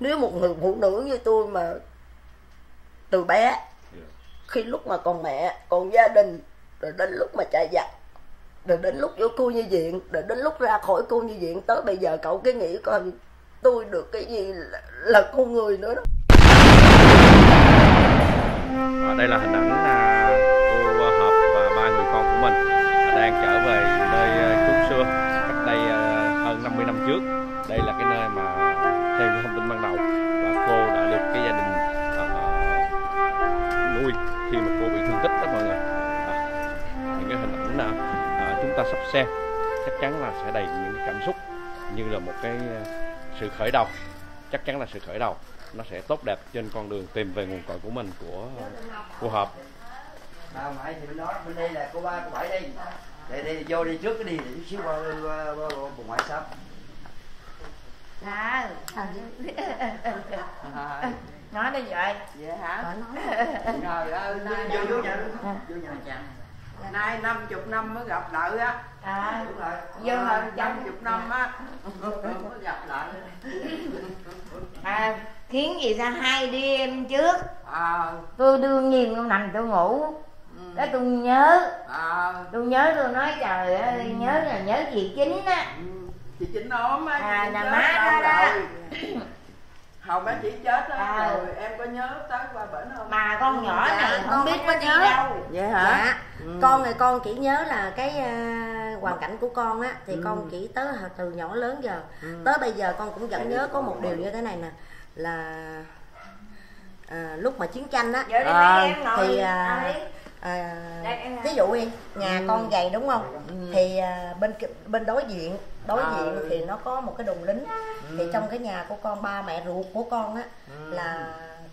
nếu một người phụ nữ như tôi mà từ bé khi lúc mà còn mẹ còn gia đình rồi đến lúc mà chạy giặc rồi đến lúc vô cô nhi viện rồi đến lúc ra khỏi cô nhi viện tới bây giờ cậu cái nghĩ coi tôi được cái gì là, là con người nữa đó. À, đây là hình ảnh à, cô hợp và ba người con của mình à, đang trở về nơi à, xưa cách đây à, hơn 50 năm trước. Đây là cái nơi mà theo những thông tin ban đầu là cô đã được cái gia đình uh, nuôi khi mà cô bị thương tích đó mọi người. À, những cái hình ảnh nào uh, chúng ta sắp xem chắc chắn là sẽ đầy những cái cảm xúc như là một cái sự khởi đầu. Chắc chắn là sự khởi đầu. Nó sẽ tốt đẹp trên con đường tìm về nguồn cội của mình của cô hợp à, mãi thì bên đó bên đây là cô ba cô bảy đây đây đây vô đi trước cái đi để chút xíu qua qua, qua, qua ngoại sắp à. Nói đi vậy. Vậy hả? Nói trời ơi nay vô vô nhà vô nhà chàng. Nay năm chục năm mới gặp lại á. À. Đúng rồi. Vô hơn năm trăm chục năm á. Mới gặp lại. À khiến gì ra hai đêm trước? À tôi đương nhiên tôi nằm tôi ngủ. Ừ. cái tôi nhớ. À tôi nhớ tôi nói trời ơi nhớ là nhớ chị chính á. Ừ. chị chính ốm á À, chị là chết má đó đó. rồi. hầu má chị chết á À. rồi em có nhớ tới qua bển không? Mà con nhỏ Dạ, này con không biết không có đi nhớ. đâu. Vậy dạ. Ừ. con này con chỉ nhớ là cái à, hoàn cảnh của con á thì con chỉ tới từ nhỏ lớn giờ. Tới bây giờ con cũng vẫn nhớ có một điều như thế này nè là à, lúc mà chiến tranh á. À, mấy em ngồi thì à, à, ví dụ đi nhà con gầy đúng không? Thì à, bên bên đối diện đối À. diện thì nó có một cái đồn lính. Thì trong cái nhà của con ba mẹ ruột của con á là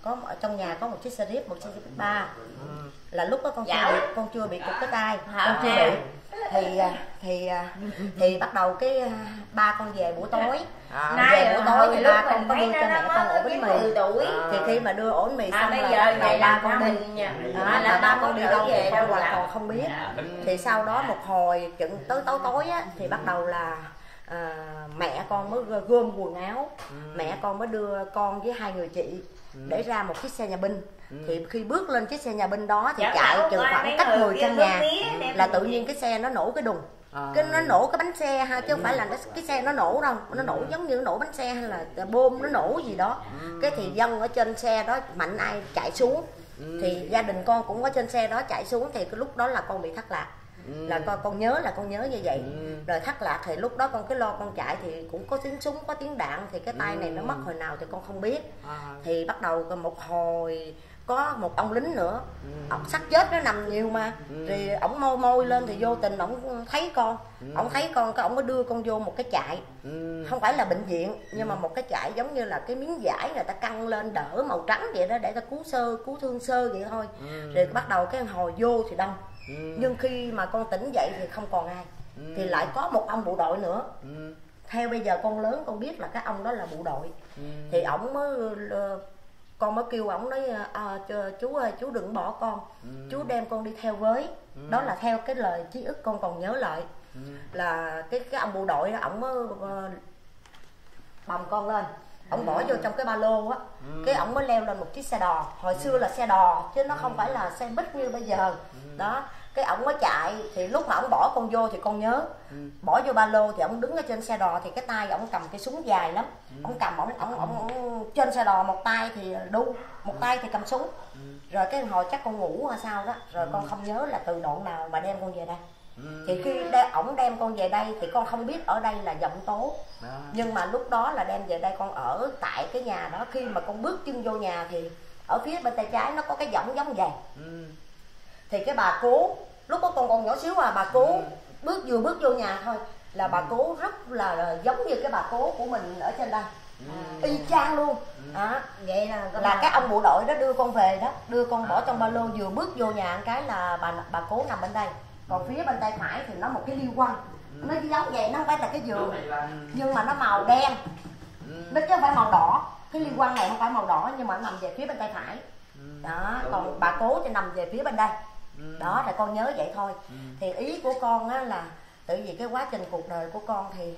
có ở trong nhà có một chiếc xe rip một chiếc xe rip ba. Là lúc đó con chưa Dạo. bị con chưa bị cục cái tay. Hả? con chưa bị. Thì à, thì à, thì bắt đầu cái à, ba con về buổi tối. À. nay về buổi tối thì ba con có đưa cho mẹ nó con ổ bánh mì. 10 tuổi. Thì khi mà đưa ổ bánh mì à xong bây là giờ vậy ba là con đi. à, là ba con đi đâu về đâu hoàn là toàn không biết. Thì sau đó một hồi chừng tới tối tối á thì bắt đầu là à, mẹ con mới gom- quần áo. Mẹ con mới đưa con với hai người chị để ra một chiếc xe nhà binh. Thì khi bước lên chiếc xe nhà binh đó thì Dạ, chạy chừng khoảng cách người 10 kia căn nhà. đem là tự nhiên cái xe nó nổ cái đùng. À. cái nó nổ cái bánh xe ha chứ không phải là nó, cái xe nó nổ đâu. Nó nổ giống như nó nổ bánh xe hay là bom nó nổ gì đó. Cái thì dân ở trên xe đó mạnh ai chạy xuống. Thì gia đình con cũng có trên xe đó chạy xuống thì cái lúc đó là con bị thất lạc là con con nhớ là con nhớ như vậy. Rồi thất lạc thì lúc đó con cứ lo con chạy thì cũng có tiếng súng có tiếng đạn thì cái tay này nó mất hồi nào thì con không biết. À. thì bắt đầu một hồi có một ông lính nữa. Ông sắp chết nó nằm nhiều mà. Thì ổng môi môi lên thì vô tình ổng thấy con. Ổng thấy con cái ổng mới đưa con vô một cái trại. Ừ. không phải là bệnh viện nhưng mà một cái trại giống như là cái miếng vải người ta căng lên đỡ màu trắng vậy đó để ta cứu sơ cứu thương sơ vậy thôi. Rồi bắt đầu cái hồi vô thì đông nhưng khi mà con tỉnh dậy thì không còn ai. Thì lại có một ông bộ đội nữa. Ừ. theo bây giờ con lớn con biết là cái ông đó là bộ đội. Thì ổng mới ờ, con mới kêu ổng nói à, ch- chú ơi chú đừng bỏ con. Chú đem con đi theo với. Đó là theo cái lời ký ức con còn nhớ lại. Là cái cái ông bộ đội đó ổng mới ờ, bồng con lên ổng bỏ vô trong cái ba lô á. Cái ổng mới leo lên một chiếc xe đò. Hồi xưa là xe đò chứ nó không phải là xe buýt như bây giờ. Đó. Cái ổng mới chạy thì lúc mà ổng bỏ con vô thì con nhớ. Bỏ vô ba lô thì ổng đứng ở trên xe đò thì cái tay ổng cầm cái súng dài lắm. Ổng cầm ổng ổng ổng ổng- trên xe đò một tay thì đu một tay thì cầm súng. Rồi cái hồi chắc con ngủ hay sao đó rồi con không nhớ là từ đoạn nào mà đem con về đây thì khi đe- ổng đem con về đây thì con không biết ở đây là giọng tố. Đó. nhưng mà lúc đó là đem về đây con ở tại cái nhà đó. Khi mà con bước chân vô nhà thì ở phía bên tay trái nó có cái võng giống vàng. Ừ. thì cái bà cố lúc đó con còn nhỏ xíu à bà cố bước vừa bước vô nhà thôi là bà cố rất là, giống như cái bà cố của mình ở trên đây. Y chang luôn. Đó. Vậy là có là bà- cái ông bộ đội đó đưa con về đó đưa con bỏ trong ba lô vừa bước vô nhà cái là bà bà cố nằm bên đây còn phía bên tay phải thì nó một cái liêu quăng. Nó giống vậy nó không phải là cái giường. Nhưng mà nó màu đen. Nó chứ không phải màu đỏ. Cái liên quan này không phải màu đỏ nhưng mà nó nằm về phía bên tay phải. Đó còn bà cố thì nằm về phía bên đây. Đó là con nhớ vậy thôi. Thì ý của con á là tự vì cái quá trình cuộc đời của con thì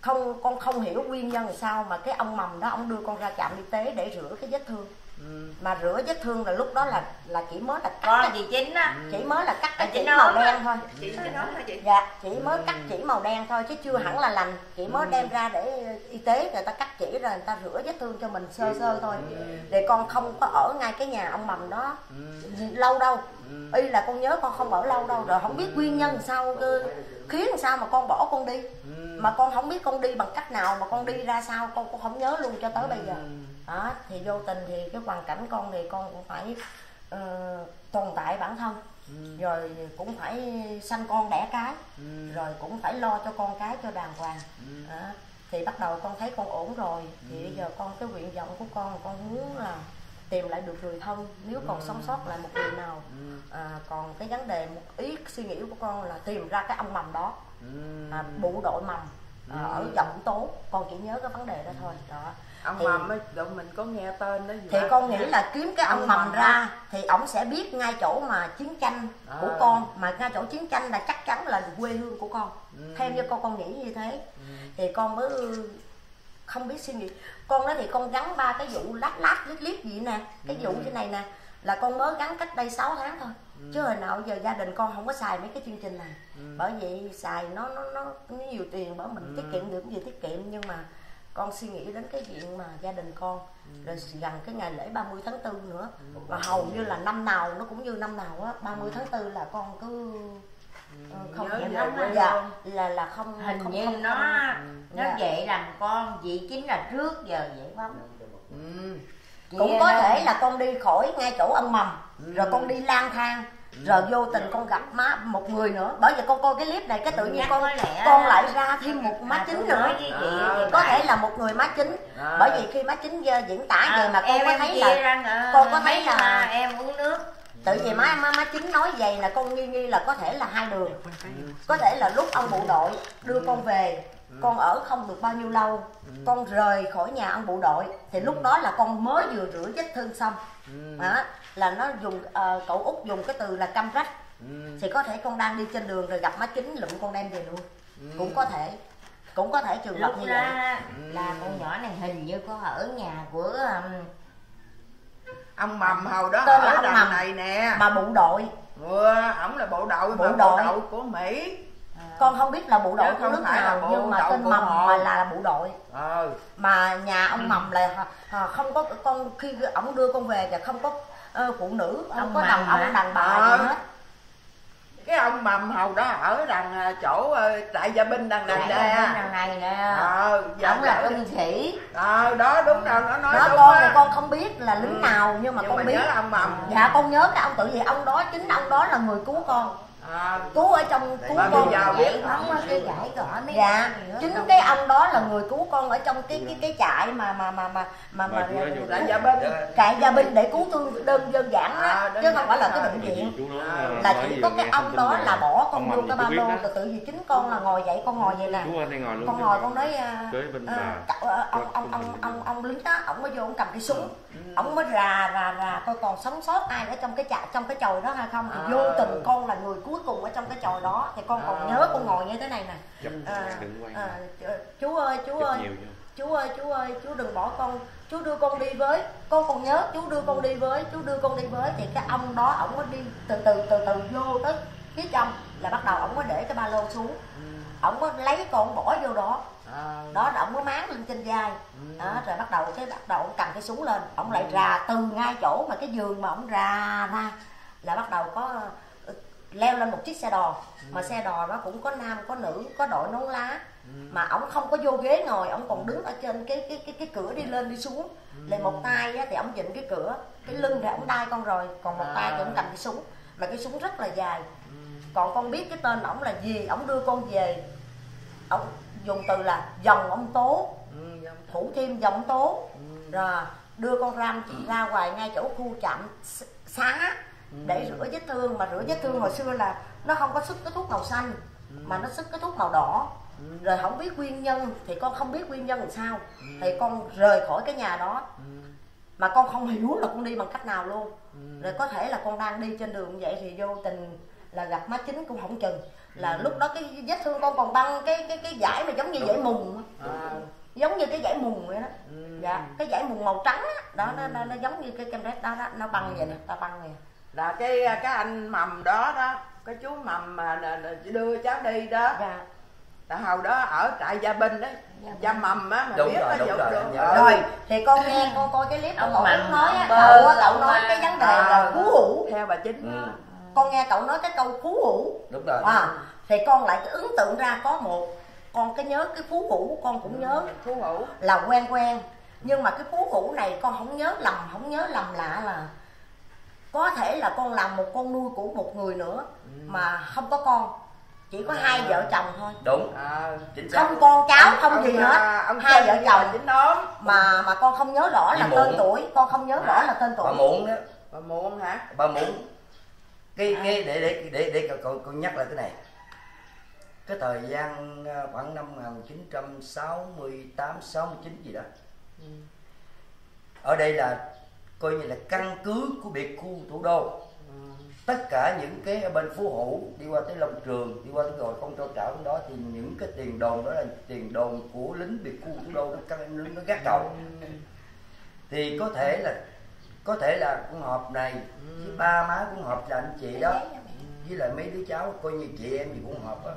không con không hiểu nguyên nhân sao mà cái ông mầm đó ông đưa con ra trạm y tế để rửa cái vết thương Ừ. mà rửa vết thương là lúc đó là là chỉ mới là cắt con cái, chị chính á chỉ mới là cắt cái À, chỉ màu nói đen thôi. Cái đó hả chị? Dạ chỉ mới cắt chỉ màu đen thôi chứ chưa hẳn là lành. Chỉ mới đem ra để y tế người ta cắt chỉ rồi người ta rửa vết thương cho mình sơ sơ thôi. Để con không có ở ngay cái nhà ông mầm đó lâu đâu. Y là con nhớ con không ở lâu đâu. Rồi không biết nguyên nhân sao cơ, khiến sao mà con bỏ con đi. Mà con không biết con đi bằng cách nào mà con đi ra sao con cũng không nhớ luôn cho tới bây giờ đó thì vô tình thì cái hoàn cảnh con thì con cũng phải ờ, tồn tại bản thân. Rồi cũng phải sanh con đẻ cái. Rồi cũng phải lo cho con cái cho đàng hoàng. Đó. thì bắt đầu con thấy con ổn rồi. Thì bây giờ con cái nguyện vọng của con con muốn là tìm lại được người thân. Nếu còn sống sót lại một người nào. À, còn cái vấn đề một ý suy nghĩ của con là tìm ra cái ông mầm đó. À, bụ đội mầm à, ở giọng tố. Con chỉ nhớ cái vấn đề đó thôi. Đó ông Thì- mầm á tụi mình có nghe tên đó gì thì con nghĩ là kiếm cái ông Ông mầm mầm ra thì ổng sẽ biết ngay chỗ mà chiến tranh của À. con mà ngay chỗ chiến tranh là chắc chắn là quê hương của con. Theo như con con nghĩ như thế. Thì con mới không biết suy nghĩ. Con đó thì con gắn ba cái vụ lát lát lít lít gì nè cái vụ thế này nè là con mới gắn cách đây 6 tháng thôi. Chứ hồi nào giờ gia đình con không có xài mấy cái chương trình này. Bởi vậy xài nó nó nó, nó nhiều tiền bởi mình tiết kiệm được gì tiết kiệm nhưng mà con suy nghĩ đến cái chuyện mà gia đình con rồi gần cái ngày lễ 30 tháng 4 nữa. Và hầu như là năm nào nó cũng như năm nào á 30 tháng 4 là con cứ ờ, không Nhớ lắm dạ là là không hình không, như không, nó không- nó Dạ. vậy làm con chị chính là trước giờ vậy không Ừ. Cũng có thể là con đi khỏi ngay chỗ ông mầm rồi con đi lang thang rồi vô tình con gặp má một người nữa. Bởi vì con coi cái clip này cái tự nhiên con con lại ra thêm một má chính nữa. có thể là một người má chính. Bởi vì khi má chính ờ, diễn tả À, vậy mà con có thấy là ngờ- con có thấy là- em uống nước. Tự vì má má má chính nói vậy là con nghi nghi là có thể là hai đường. Có thể là lúc ông bộ đội đưa con về con ở không được bao nhiêu lâu con rời khỏi nhà ông bộ đội thì lúc đó là con mới vừa rửa vết thương xong. Đó là nó dùng ờ, cậu út dùng cái từ là căm rách. Thì có thể con đang đi trên đường rồi gặp má chính lụm con đem về luôn. Cũng có thể cũng có thể trường hợp như vậy. là con nhỏ này hình như có ở nhà của um, ông mầm hồi đó Tên là ở ông Mầm. này nè. mà bộ đội. Ừ, ổng là bộ đội Bộ mà bộ đội. đội của mỹ. Con không biết là bộ đội Chứ của nước là nào nhưng mà đội tên mầm họ. mà là bộ đội. Ờ. Mà nhà ông mầm là à, không có con khi ổng đưa con về là không có ờ, phụ nữ không Ông có đàn ông đàn bà Ờ. gì hết. Cái ông mầm hồi đó ở đằng à, chỗ ờ, trại gia binh đằng này Tại nè. Đằng này nè. Ờ ông là quân sĩ ờ đó đúng rồi nó nói đó đúng con á. con không biết là lính Ừ. nào nhưng mà nhưng con mà biết. nhớ ông mầm. Dạ con nhớ cái ông tự vì ông đó chính ông đó là người cứu con à, cứu ở trong cứu con giờ biết vậy không? á cái giải cỏ mấy dạ. cái nữa chính cái ông đó là người cứu con ở trong cái cái cái trại mà mà mà mà mà, Mà vô trại gia binh trại gia binh để cứu thương đơn đơn giản á À, chứ không phải là cái bệnh viện. À, là chỉ có cái ông đó là bỏ con vô cái ba lô từ tự vì chính con là ngồi vậy con ngồi vậy nè. Con ngồi con nói à, ông ông ông ông ông lính đó ông mới vô ông cầm cái súng. Ông mới rà rà rà coi còn sống sót ai ở trong cái trại trong cái chòi đó hay không? Thì vô tình con là người cuối cùng ở trong cái chòi đó. Thì con còn À. nhớ con ngồi như thế này nè. À, à, chú ơi chú Chấp ơi. chú ơi chú ơi chú đừng bỏ con. Chú đưa con đi với. Con còn nhớ chú đưa con đi với chú đưa con đi với. Thì cái ông đó ổng có đi từ từ từ từ vô tới phía trong là bắt đầu ổng có để cái ba lô xuống. Ổng có lấy con bỏ vô đó. À, đó là ổng có máng lên trên vai. Đó rồi bắt đầu cái bắt đầu ổng cầm cái súng lên. Ổng lại rà từ ngay chỗ mà cái giường mà ổng rà ra là bắt đầu có ờ, leo lên một chiếc xe đò. Mà xe đò nó cũng có nam có nữ có đội nón lá. Mà ổng không có vô ghế ngồi ổng còn đứng ở trên cái cái cái cái cửa đi lên đi xuống. Lại một tay á, thì ổng dịnh cái cửa cái lưng thì ổng đai con rồi còn một tay thì ổng cầm cái súng. Mà cái súng rất là dài. Còn con biết cái tên ổng là gì ổng đưa con về. Ổng dùng từ là dòng ông tố. Ừ, thủ thêm dòng tố. Rồi đưa con ram ra ngoài ngay chỗ khu trạm xá để rửa vết thương mà rửa vết thương hồi xưa là nó không có xuất cái thuốc màu xanh mà nó xuất cái thuốc màu đỏ. Rồi không biết nguyên nhân thì con không biết nguyên nhân làm sao. Thì con rời khỏi cái nhà đó. Mà con không hiểu là con đi bằng cách nào luôn. Rồi có thể là con đang đi trên đường vậy thì vô tình là gặp má chính cũng không chừng. Là lúc đó cái vết thương con còn băng cái cái cái giải mà giống như giải mùng à, giống như cái giải mùng vậy đó. Dạ cái giải mùng màu trắng đó, đó nó, nó, nó giống như cái kem rét đó, đó. Nó băng vậy nè ta băng vậy là cái cái anh mầm đó đó cái chú mầm mà đưa cháu đi đó. Dạ. Là hồi đó ở trại gia binh đấy gia mầm á mà Đúng biết rồi, đúng rồi, được em nhớ. rồi thì con nghe con coi cái clip của Ông cậu Út nói á cậu, cậu nói cái vấn đề là phú hữu theo bà chính. Ừ. con nghe cậu nói cái câu phú hữu đúng rồi. À, thì con lại cái ấn tượng ra có một con cái nhớ cái phú hữu con cũng nhớ. Phú hữu là quen quen nhưng mà cái phú hữu này con không nhớ lầm không nhớ lầm lạ là có thể là con làm một con nuôi của một người nữa mà không có con. Chỉ có hai vợ chồng thôi. Đúng. À, chính xác. Không con cháu không ông, gì à, hết. ông hai vợ chồng. bà chính ốm mà mà con không nhớ rõ là tên tuổi. Con không nhớ rõ là tên bà tuổi muộn đó. Bà muộn hả? Bà muộn. Cái cái để để để để cậu cậu, nhắc lại cái này. Cái thời gian à, khoảng năm 1968 69 gì đó. Ừ. ở đây là coi như là căn cứ của biệt khu thủ đô. Ừ. tất cả những cái ở bên phú hữu đi qua tới long trường đi qua tới rồi không trao trảo đó thì những cái tiền đồn đó là tiền đồn của lính biệt khu thủ đô nó căng nó, nó gác cầu thì có thể là có thể là con họp này với ba má cũng họp là anh chị đó với lại mấy đứa cháu coi như chị em gì cũng họp á.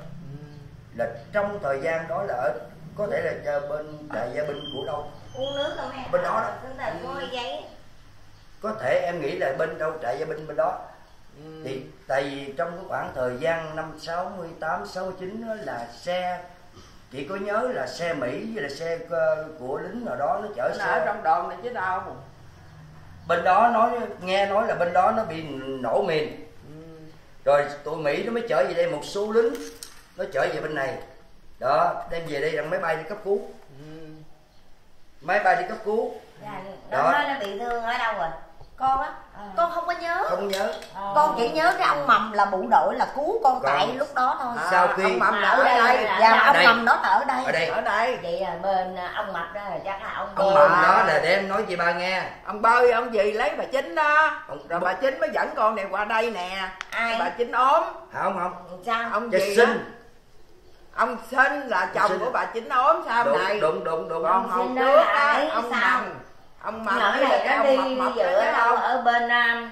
Là trong thời gian đó là ở có thể là bên đại gia binh của đâu? Uống nước không em Bên đó đó. chúng ta có giấy có thể em nghĩ là bên đâu trại gia binh bên đó Ừ. thì tại vì trong cái khoảng thời gian năm 68 69 đó là xe chị có nhớ là xe Mỹ với là xe ờ, của lính nào đó nó chở nó ở xe trong đồn này chứ đâu bên đó nói nghe nói là bên đó nó bị nổ mìn Ừ. rồi tụi Mỹ nó mới chở về đây một số lính nó chở về bên này đó đem về đây bằng máy bay đi cấp cứu Ừ. máy bay đi cấp cứu Dạ, Đó. nó bị thương ở đâu rồi con á con không có nhớ. Không nhớ. Con chỉ nhớ cái ông mầm là bộ đội là cứu con Còn- tại lúc đó thôi. À, Sau khi- ông mầm là Ở đây đây. và ông đây. mầm đó là ở đây. Ở đây. Ở đây. Vậy là bên à, ông mập đó là chắc là ông ông mầm đó là để em nói chị ba nghe. Ông bơi ông gì? Lấy bà chính đó. Ông- rồi bà chính mới dẫn con này qua đây nè. Ai? Bà chính ốm. Không không sao? Ông Dạ gì đó. Sinh ông sinh là chồng Sinh. của bà chính ốm sau đúng này đúng đúng đúng. Còn hồi sinh đó trước á ông sao? mầm ông nhỏ với này cái nó đi mập mập giữa đâu đâu. ở bên um,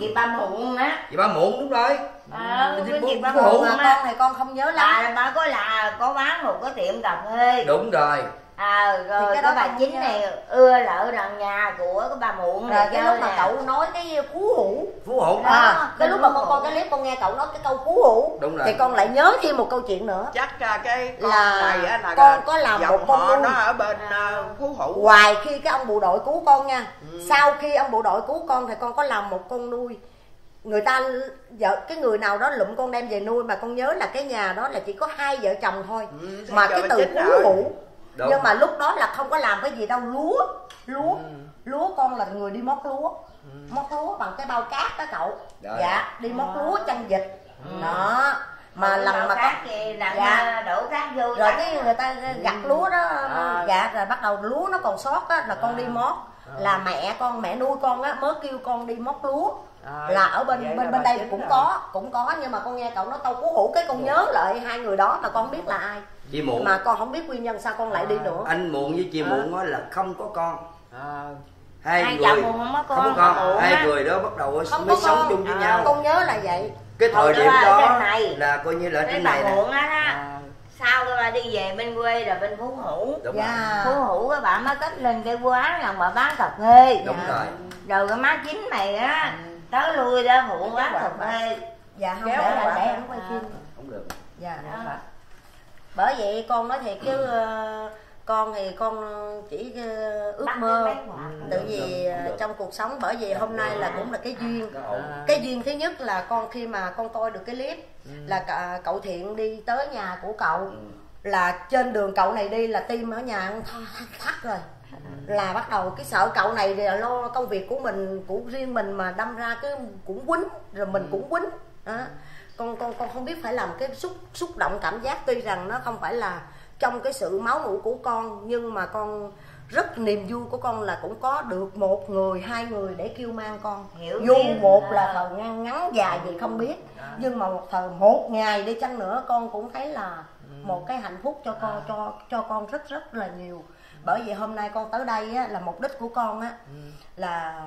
chị ba muộn á. Chị ba muộn đúng rồi. Ờ cái bố- chị ba muộn con này con không nhớ lắm. Bà bà có là có bán một cái tiệm cà phê. Đúng rồi à rồi cái cái đó bà chính nhớ. này ưa là ở đằng nhà của cái bà muộn rồi này cái lúc mà nè. cậu nói cái phú hữu phú hữu Đó. à, cái lúc mà con coi Hữu. cái clip con nghe cậu nói cái câu phú hữu Đúng rồi. thì con lại nhớ thêm một câu chuyện nữa chắc à, cái con Là này á là con có làm một con nuôi. nó ở bên à, phú hữu ngoài khi cái ông bộ đội cứu con nha Ừ. sau khi ông bộ đội cứu con thì con có làm một con nuôi người ta vợ cái người nào đó lụm con đem về nuôi mà con nhớ là cái nhà đó là chỉ có hai vợ chồng thôi Ừ, mà cái từ phú hữu Đúng. nhưng mà lúc đó là không có làm cái gì đâu lúa lúa Ừ. lúa con là người đi móc lúa móc lúa bằng cái bao cát đó cậu Rồi. dạ đi móc lúa chăn vịt Ừ. đó mà lần mà cát con gì Dạ. à, đổ cát vô rồi cái người ta gặt lúa đó À. dạ rồi bắt đầu lúa nó còn sót á là con À. đi móc là mẹ con mẹ nuôi con á mới kêu con đi móc lúa À, là ở bên bên bên đây cũng rồi. có cũng có nhưng mà con nghe cậu nói tao phú hữu cái con nhớ lại hai người đó mà con không biết là ai chị muộn. Mà con không biết nguyên nhân sao con lại đi nữa. anh muộn với chị À. muộn nói là không có con. À, hai, Hai người không có con, không có con. hai á. người đó bắt đầu không mới sống con. chung với À, nhau. con nhớ là vậy. Cái thời đó điểm đó này. là coi như là trên này nè. muộn á đó. À, sau cái bà đi về bên quê là bên phú hữu. Dạ. Phú hữu cái bà mới cất lên cái quán là mà bán cà phê. Đúng Dạ. rồi. Rồi cái má chính mày á tới lui ra phụ bán cà phê. Dạ không để là để em quay phim không được. Dạ Đó. Bởi vậy con nói thiệt chứ ờ, con thì con chỉ ờ, ước Bắt mơ. cái mấy quả. tại Được, vì được, ờ, trong cuộc sống bởi vì hôm nay là cũng là cái duyên. Cái duyên thứ nhất là con khi mà con coi được cái clip là cả- cậu thiện đi tới nhà của cậu. Ừ. là trên đường cậu này đi là tim ở nhà ông thắt, rồi. Là bắt đầu cái sợ cậu này thì là lo công việc của mình của riêng mình mà đâm ra cái cũng quýnh rồi mình cũng quýnh. Đó. Con con con không biết phải làm cái xúc xúc động cảm giác tuy rằng nó không phải là trong cái sự máu mủ của con nhưng mà con rất niềm vui của con là cũng có được một người hai người để kêu mang con. Hiểu dù một À. là thời ngắn ngắn dài gì không biết nhưng mà một thời một ngày đi chăng nữa con cũng thấy là một cái hạnh phúc cho con cho cho con rất rất là nhiều. Bởi vì hôm nay con tới đây á, là mục đích của con á là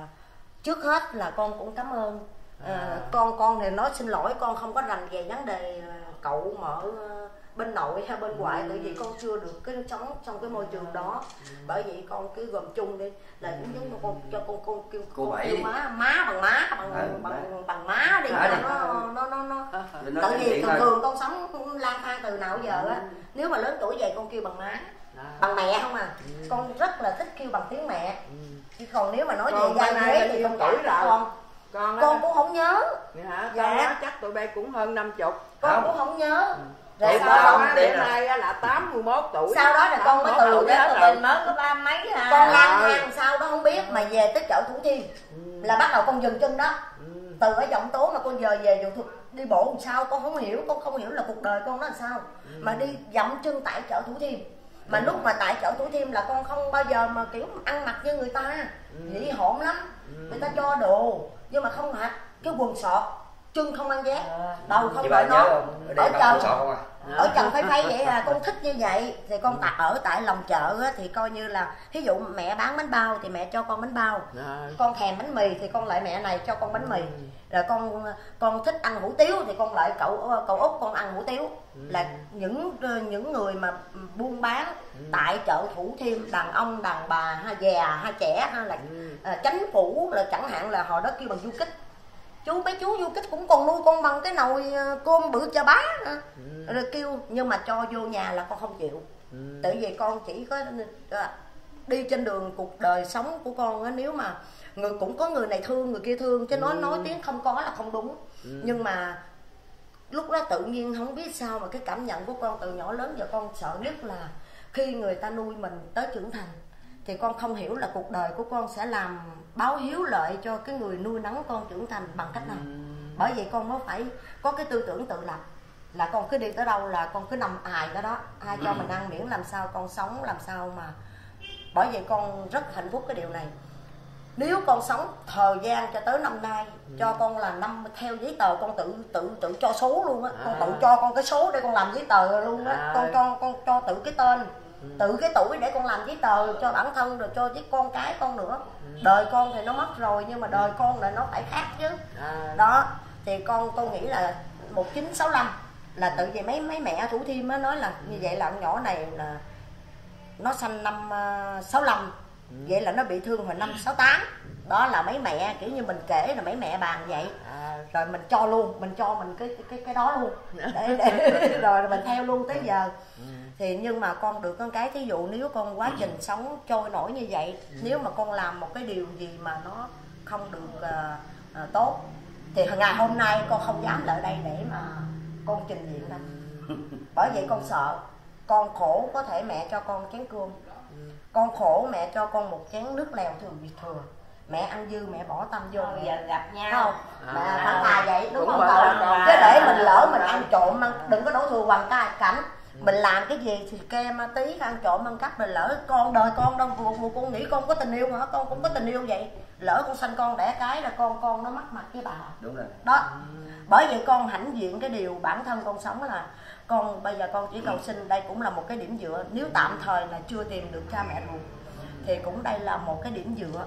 trước hết là con cũng cảm ơn Ờ, con con thì nói xin lỗi con không có rành về vấn đề ờ, cậu mở ờ, bên nội hay bên ngoại bởi vì con chưa được cái sống trong cái môi trường đó. Bởi vậy con cứ gồm chung đi là cũng giống con cho con con kêu Cô Bảy má má bằng má bằng À, bằng bằng má đi cho nó nó nó nó. Tại vì thường thường con sống lang thang từ nào giờ á nếu mà lớn tuổi về con kêu bằng má bằng mẹ không à. Con rất là thích kêu bằng tiếng mẹ. Chứ còn nếu mà nói về này thế thì con tuổi tuổi rồi? con con con cũng không nhớ. Vậy hả Dạ. con nói chắc tụi bay cũng hơn năm chục. Con Không. cũng không nhớ. Rồi sao sau sau đó là- nay là 81 tuổi. Sau đó là con mới 81 từ tuổi cái hết tụi rồi. mình. Mới có ba mấy ha? Con lang thang sao đó không biết mà về tới chợ thủ thiêm. Là bắt đầu con dừng chân đó. Từ ở giọng tố mà con giờ về dù thuộc đi bộ làm sao con không hiểu con không hiểu là cuộc đời con nó làm sao. Mà đi dậm chân tại chợ thủ thiêm. Mà lúc mà tại chợ thủ thiêm là con không bao giờ mà kiểu ăn mặc như người ta. Nghĩ hổn lắm. Người ta cho đồ nhưng mà không mặc cái quần sọt chân không ăn dép. Đầu không đội nón? Ở ở ở trần phái phái vậy à con thích như vậy thì con tại ở tại lòng chợ á, thì coi như là ví dụ mẹ bán bánh bao thì mẹ cho con bánh bao. Rồi. con thèm bánh mì thì con lại mẹ này cho con bánh mì. Rồi con con thích ăn hủ tiếu thì con lại cậu cậu út con ăn hủ tiếu. Là những những người mà buôn bán tại chợ thủ thiêm đàn ông đàn bà hay già hay trẻ hay là à, chánh phủ là chẳng hạn là họ đó kêu bằng du kích chú mấy chú du kích cũng còn nuôi con bằng cái nồi ờ, cơm bự cho bá nữa. rồi kêu nhưng mà cho vô nhà là con không chịu. Tại vì con chỉ có ờ, đi trên đường cuộc đời sống của con á nếu mà người cũng có người này thương người kia thương chứ nói nói tiếng không có là không đúng. Nhưng mà lúc đó tự nhiên không biết sao mà cái cảm nhận của con từ nhỏ lớn giờ con sợ nhất là khi người ta nuôi mình tới trưởng thành thì con không hiểu là cuộc đời của con sẽ làm báo hiếu lợi cho cái người nuôi nấng con trưởng thành bằng cách nào. Bởi vậy con mới phải có cái tư tưởng tự lập là con cứ đi tới đâu là con cứ nằm ài đó đó ai cho mình ăn miễn làm sao con sống làm sao mà. Bởi vậy con rất hạnh phúc cái điều này. Nếu con sống thời gian cho tới năm nay cho con là năm theo giấy tờ con tự tự tự cho số luôn á con tự cho con cái số để con làm giấy tờ luôn á. À. con cho con cho tự cái tên tự cái tuổi để con làm giấy tờ cho bản thân rồi cho với con cái con nữa. Đời con thì nó mất rồi nhưng mà đời con là nó phải khác chứ. À. đó thì con tôi nghĩ là 1965 là tự vì mấy mấy mẹ thủ thiêm á nói là như vậy là con nhỏ này là nó sanh năm uh, 65 vậy là nó bị thương hồi năm 68 đó là mấy mẹ kiểu như mình kể là mấy mẹ bàn vậy. À. rồi mình cho luôn mình cho mình cái cái cái đó luôn. Để, để rồi mình theo luôn tới giờ thì nhưng mà con được con cái thí dụ nếu con quá trình sống trôi nổi như vậy nếu mà con làm một cái điều gì mà nó không được ờ, ờ, tốt thì ngày hôm nay con không dám lại đây để mà con trình diện đâu. Bởi vậy con sợ con khổ có thể mẹ cho con chén cơm. Con khổ mẹ cho con một chén nước lèo thường việt thừa mẹ ăn dư mẹ bỏ tâm vô. Bây giờ gặp nhau. Không? Mẹ À. thẳng thà vậy đúng Cũng không cậu? Chứ để à. mình lỡ mình ăn trộm ăn đừng có đổ thừa hoàn ca cảnh mình làm cái gì thì ke ma tí ăn trộm ăn cắp rồi lỡ con đời con đâu. Vụ con nghĩ con có tình yêu hả? Con cũng có tình yêu vậy. Lỡ con sanh con đẻ cái là con con nó mất mặt với bà. Đúng rồi. đó. Bởi vậy con hãnh diện cái điều bản thân con sống là con bây giờ con chỉ cầu xin đây cũng là một cái điểm dựa. Nếu tạm thời là chưa tìm được cha mẹ ruột thì cũng đây là một cái điểm dựa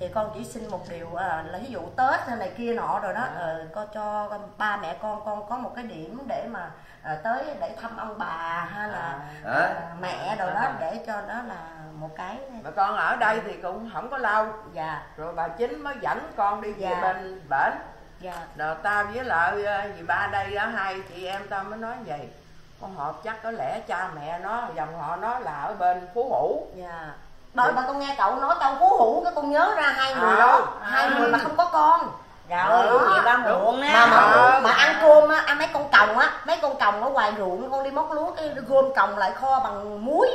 thì con chỉ xin một điều à, là ví dụ tết hay này kia nọ rồi đó ờ, con cho ba mẹ con con có một cái điểm để mà à, tới để thăm ông bà hay là À. à, mẹ rồi đó để cho đó là một cái. Mà con ở đây thì cũng không có lâu. Dạ. Rồi bà chính mới dẫn con đi về Dạ. bên bển. Dạ. Rồi ta với lại dì ba đây á hai chị em ta mới nói vậy. Con họp chắc có lẽ cha mẹ nó dòng họ nó là ở bên phú hữu. Dạ bởi mà con nghe cậu nói tao phú hữu cái con nhớ ra hai người À. đó. Hai người mà không có con. Rồi vậy ba muộn á. Mà mà, mà ăn cơm á ăn mấy con còng á mấy con còng ở ngoài ruộng con đi móc lúa cái gom còng lại kho bằng muối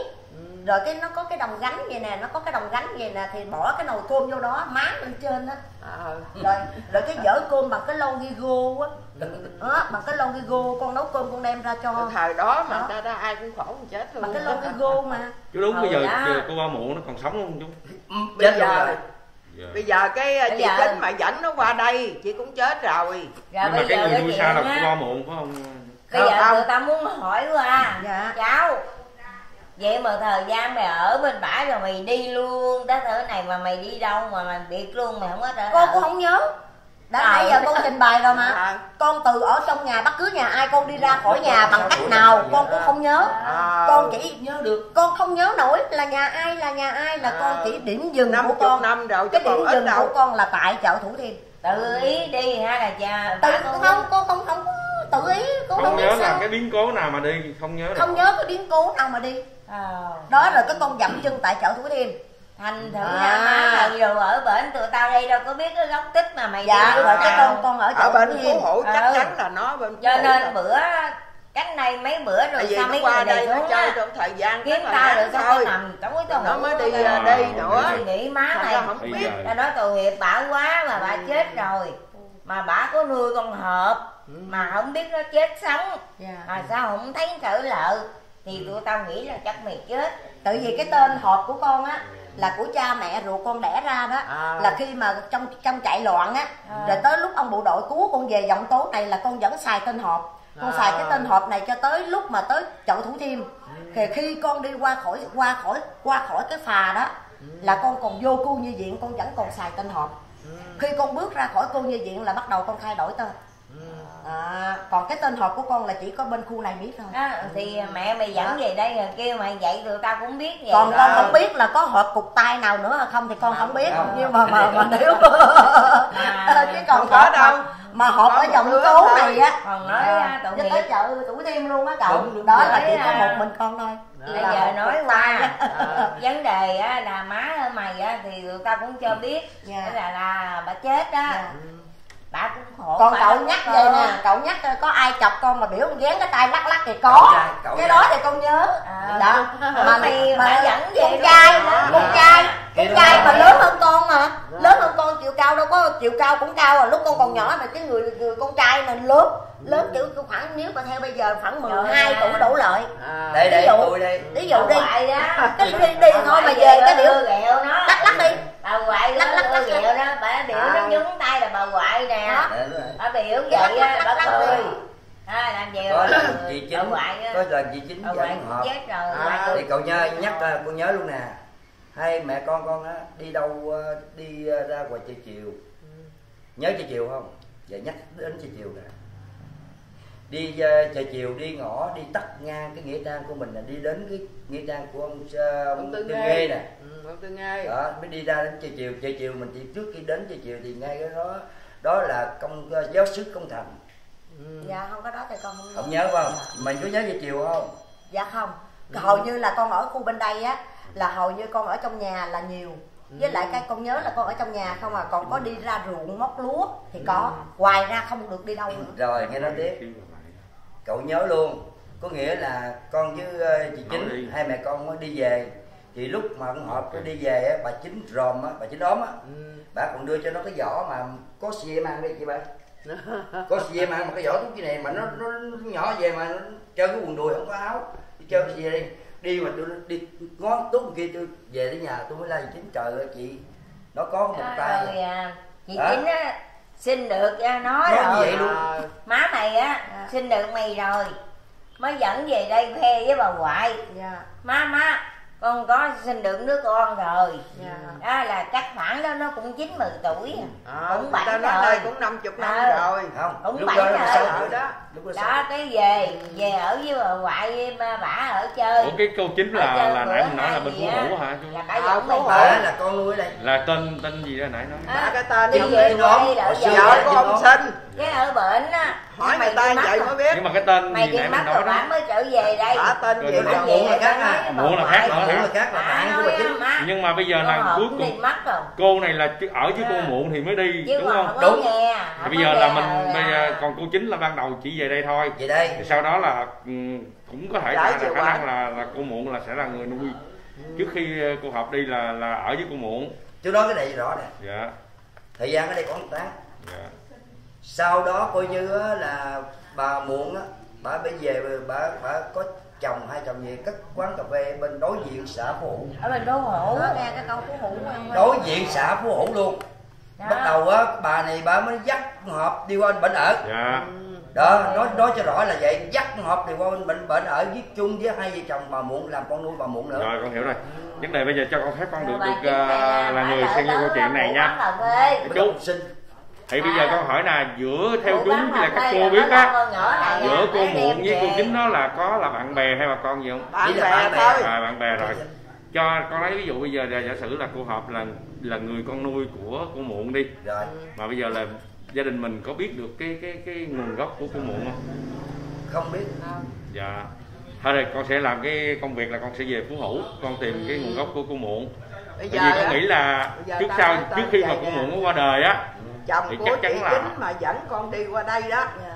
rồi cái nó có cái đồng gánh vậy nè nó có cái đồng gánh vậy nè thì bỏ cái nồi cơm vô đó máng lên trên á à, rồi rồi cái dở cơm bằng cái lon ghi gô á đó bằng cái lon ghi gô con nấu cơm con đem ra cái cho thời đó mà Đó. ta đã ai cũng khổ một chết luôn bằng cái lon ghi gô mà chú đúng Ừ, bây giờ đó. cô ba muộn nó còn sống không chú Ừ, bây giờ rồi. Dạ. bây giờ cái Bây chị giờ- chính mà dẫn nó qua đây chị cũng chết rồi rồi nhưng mà bây cái giờ người cái nuôi xa là á qua muộn phải không bây giờ Không. người ta muốn hỏi qua Dạ. cháu vậy mà thời gian mày ở bên bãi rồi mày đi luôn. Tới thế này mà mày đi đâu mà mày biệt luôn mày không có trở con cũng không nhớ. Đã Trời nãy giờ con trình bày rồi mà. À. con từ ở trong nhà bất cứ nhà ai con đi ra khỏi nhà bằng cách nào con cũng không nhớ. À. con chỉ nhớ được. Con không nhớ nổi là nhà ai là nhà ai là con À. chỉ điểm dừng năm của con. năm rồi chứ cái điểm dừng đâu. của con là tại chợ thủ thiêm. Tự ý đi hay là cha tự con- không con không không tự ý con không không nhớ là cái biến cố nào mà đi không nhớ không nhớ cái biến cố nào mà đi. Đó rồi cái con dậm chân tại chợ thủ thiêm. Thành thử À. ra má mày rồi ở bển tụi tao đây đâu có biết cái gốc tích mà mày dạ đi rồi cái con con ở ở chợ bên thủ phú hữu chắc Ừ. chắn là nó bên cho nên rồi. bữa cách này mấy bữa rồi sao mấy qua người đây này nó chơi trong thời gian kiếm là tao rồi ngắn sao tao thôi. nằm tối tao nó mới đi À, đi nữa. nghĩ má ra không biết? giờ ta nói tội nghiệp bà quá mà bà chết rồi. Mà bà có nuôi con hợp mà không biết nó chết sống. Dạ. mà sao không thấy trở lợ thì tụi tao nghĩ là chắc mày chết. Tại vì cái tên hộp của con á là của cha mẹ ruột con đẻ ra đó. À. là khi mà trong trong chạy loạn á À. rồi tới lúc ông bộ đội cứu con về giọng tố này là con vẫn xài tên hộp. Con À. xài cái tên hộp này cho tới lúc mà tới chợ thủ thiêm. Thì khi con đi qua khỏi qua khỏi qua khỏi cái phà đó là con còn vô cu như viện con vẫn còn xài tên hộp. Khi con bước ra khỏi cô như viện là bắt đầu con thay đổi tên à, còn cái tên hộp của con là chỉ có bên khu này biết thôi đó, thì mẹ mày dẫn về đây rồi kêu mày dạy tụi tao cũng biết vậy còn đó. con không biết là có hộp cục tay nào nữa không thì con không biết Không. nhưng mà mà mà nếu À, chứ còn không có hộp đâu. mà, mà hộp ở dòng số này á còn nói à, à, nghiệp tới chợ thủ thiêm luôn á cậu Đúng, đúng đó rồi. là chỉ có À. một mình con thôi bây Là giờ nói qua. À. vấn đề á, là má mày á, thì tụi tao cũng cho biết Dạ. Thế là là bà chết á Dạ. Bà cũng khổ còn cậu nhắc có vậy nè cậu nhắc có ai chọc con mà biểu con dán cái tay lắc lắc thì có. Trai, cậu cái đó thì con nhớ. À. đó. Mà Mày- mà dẫn về con trai con trai Cái con trai là- mà lớn hơn con mà. Lớn hơn con chiều cao đâu có chiều cao cũng cao à. Lúc con còn nhỏ mà cái người, người con trai này lớn lớn kiểu khoảng nếu mà theo bây giờ khoảng 12 tuổi đổ lợi. À. đây đây Ví dụ- tôi đây ví dụ đi. cái đi đi thôi mà về cái biểu lắc lắc đi bà ngoại Lắc, lắc lắc, lắc lắc, ghẹo đó. Bà biểu À. nó nhúng tay là bà ngoại nè. Đó. Để tôi đây. bà biểu vậy lắc, bà cười. à làm gì có lần chị chính có lần chị chính dẫn chết rồi bà À. thì cậu nhớ nhắc ra cô nhớ luôn nè. Hai mẹ con con á đi đâu ờ, đi ờ, ra ngoài chợ chiều. Nhớ chợ chiều không? Giờ nhắc đến chợ chiều nè. Đi ờ, chợ chiều đi ngõ đi tắt ngang cái nghĩa trang của mình là đi đến cái nghĩa trang của ông, ông Ông Tư. Nghê nè Ừ, ông Tư Nghê. đó mới đi ra đến chợ chiều. Chợ chiều mình chỉ trước khi đến chợ chiều thì ngay cái đó đó là công ờ, giáo sứ công thành. Ừ. dạ không có đó thì con không không nhớ phải không? Mình có nhớ chợ chiều không? Dạ không. Hầu như là con ở khu bên đây á là hầu như con ở trong nhà là nhiều. Với lại cái con nhớ là con ở trong nhà không à. Còn có đi ra ruộng móc lúa thì có. Ngoài ra không được đi đâu nữa. Rồi nghe nói tiếp. Cậu nhớ luôn. Có nghĩa là con với ờ, chị chính hai mẹ con mới đi về thì lúc mà ông họp có đi về á bà chính ròm á bà chính ốm á Ừ. bà còn đưa cho nó cái vỏ mà có xì mang đi chị ba có xì mang mà cái vỏ thuốc này mà nó, nó, nó nhỏ về mà nó chơi cái quần đùi không có áo. Đi chơi cái gì đi. Đi mà tôi đi ngón tốt kia tôi về tới nhà tôi mới la chị chính trời ơi chị nó có một Đó, tay. rồi à, chị Hả? chính á xin được à, nói Nói rồi. vậy luôn. À, má mày á xin được mày rồi. Mới dẫn về đây khoe với bà ngoại dạ. Má má con có sinh được đứa con rồi dạ đó là chắc khoảng đó nó cũng 90 tuổi à, cũng người bảy ta nói rồi đây cũng 50 năm Ờ. rồi không Cũng lúc bảy đó rồi. đó. Đó đó sáu cái về về ở với bà ngoại với ba bả ở chơi. Ủa cái câu chính là là nãy mình nói là bên phú hữu hả? là bà À, Phú. Hữu. Bà là con nuôi đây. Là tên tên gì đó nãy nói? À, cái tên đi về là xưa vợ của ông sinh cái ở bệnh á. Hỏi mày mắt vậy mới biết. Nhưng mà cái tên mày gì nãy mình mắt nói rồi đó? bà mới trở về đây. Đã tên gì Bà Muộn là khác bà à. Muộn là bà khác nữa hả? Là khác là Bà bạn của bà chính. nhưng mà bây giờ là cuối cùng cô này là ở với cô À. muộn thì mới đi đúng không Đúng. nghe thì không bây giờ là mình bây giờ là- còn cô chính là ban đầu chỉ về đây thôi. Về đây. Thì sau đó là ừ, cũng có thể là, là khả năng là là cô muộn là sẽ là người nuôi. Trước khi ờ, cô hợp đi là là ở với cô muộn. Chú nói cái này rõ nè. Dạ. Thời gian ở đây có một tháng dạ. Sau đó coi như là bà muộn á bà mới về bà bà có chồng hai chồng về cất quán cà phê bên đối diện xã phú hữu. Ở bên đô hữu nghe cái câu phú hữu không đối diện xã phú hữu luôn. Đó. bắt đầu á bà này bà mới dắt họp đi qua bệnh ở. Dạ đó nói nói cho rõ là vậy. Dắt họp đi qua bên bệnh bệnh ở với chung với hai vợ chồng bà muộn làm con nuôi bà muộn nữa. Rồi con hiểu rồi. Vấn đề bây giờ cho con phép con được được này là người vô đó câu chuyện này nha. Chú. học sinh thì bây giờ con hỏi là giữa theo chúng bán là các cô biết á giữa à, cô muộn với cô chính đó là có là bạn bè hay bà con gì không? Bạn Chỉ là bè bạn bè. thôi. À bạn bè rồi. cho con lấy ví dụ bây giờ là giả sử là cô hợp là là người con nuôi của cô muộn đi. Rồi. Mà bây giờ là gia đình mình có biết được cái cái cái nguồn gốc của cô muộn không? Không biết. Dạ. Thôi rồi con sẽ làm cái công việc là con sẽ về phú hữu con tìm cái nguồn gốc của cô muộn. Bây bởi giờ vì con nghĩ là trước sau trước khi mà cô muộn nó qua đời á chồng thì của chắc chắn chị là- chính mà dẫn con đi qua đây đó Dạ,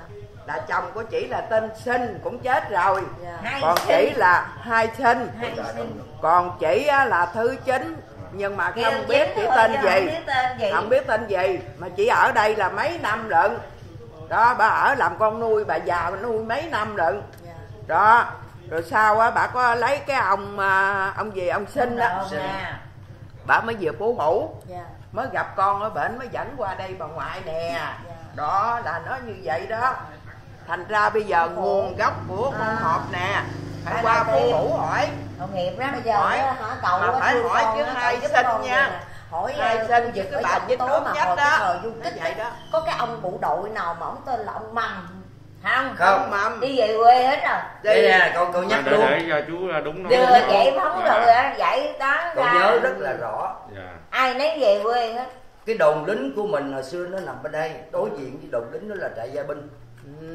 là chồng của chị là tên sinh cũng chết rồi. Dạ. Hai còn sinh. chị là hai sinh. Hai sinh. còn chị á, là thứ chính nhưng mà không biết chị tên gì tên gì? Không biết tên gì mà chị ở đây là mấy năm lận. Đó bà ở làm con nuôi bà già bà nuôi mấy năm lận. Dạ. đó rồi sau á bà có lấy cái ông à, ông gì ông sinh đó bà mới về phú hữu dạ. Mới gặp con ở bệnh mới dẫn qua đây bà ngoại nè. Đó là nó như vậy đó. Thành ra bây giờ nguồn gốc của con À. hộp nè phải qua phú hữu hỏi. Tội nghiệp lắm bây giờ hỏi. hả cậu Mà phải hỏi chứ hai sinh nha. Hỏi Hai ờ, sinh vực cái bà chính tố tốt mà nhất hồi đó. cái thời du Nó kích vậy đó. có cái ông bộ đội nào mà ông tên là ông mầm không không mầm đi về quê hết rồi. Đây nè con con để nhắc để, luôn. để cho chú là đúng nó đưa Dạ. giải phóng Dạ. rồi á giải tán con ra nhớ rất là rõ. Dạ. Ai nấy về quê hết. Cái đồn lính của mình hồi xưa nó nằm bên đây đối diện với đồn lính đó là trại gia binh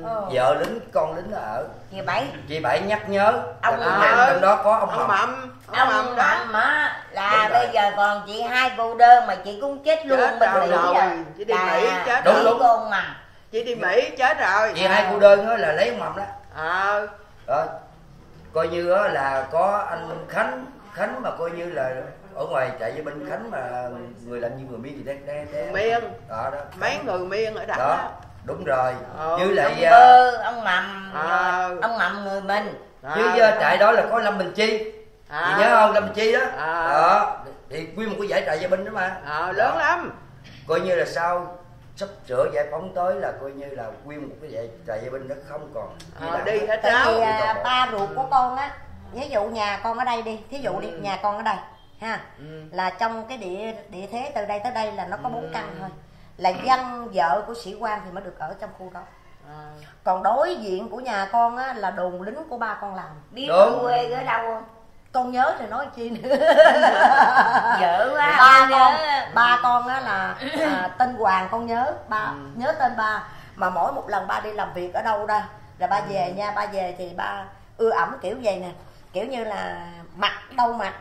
Ờ. vợ lính con lính ở. Chị bảy. Chị bảy nhắc nhớ Ông Mầm. trong đó có ông ông mầm ông ông mầm đó là Đúng rồi. bây giờ còn chị hai cô đơn mà chị cũng chết luôn Chết bên rồi, mỹ rồi. Chị đi Mỹ chết Đúng, đúng. con mà. Chị đi mỹ chết rồi. Chị hai cô đơn đó là lấy ông mầm đó. Ờ. Đó coi như á là có anh khánh khánh mà coi như là ở ngoài trại gia binh khánh mà người làm như người miên gì đang miên đó đó. Mấy người miên ở đó, đó đúng rồi. Như ông lại à, bơ ông mầm. Rồi ông mầm người mình. Chứ à, trại đó là có lâm bình chi. À, chị nhớ không? Lâm bình chi đó. À. đó. Thì nguyên một cái giải trại gia binh đó mà. Ờ lớn lắm. Coi như là sau sắp sửa giải phóng tới là coi như là nguyên một cái giải trại gia binh nó không còn. Ờ, nào đi hết tại ráo. vì à, Toàn bộ. ba ruột của con á ví dụ nhà con ở đây đi thí dụ đi nhà con ở đây ha Ừ. là trong cái địa địa thế từ đây tới đây là nó có bốn căn thôi là dân vợ của sĩ quan thì mới được ở trong khu đó. À, còn đối diện của nhà con á là đồn lính của ba con làm. Biết Đúng. quê ở đâu không? Con nhớ thì nói chi nữa. Dở quá ba con nhớ. ba con á là à, tên hoàng con nhớ. Ba nhớ tên ba. Mà mỗi một lần ba đi làm việc ở đâu ra là ba về nha ba về thì ba ưa ẩm kiểu vậy nè. Kiểu như là mặt đâu mặt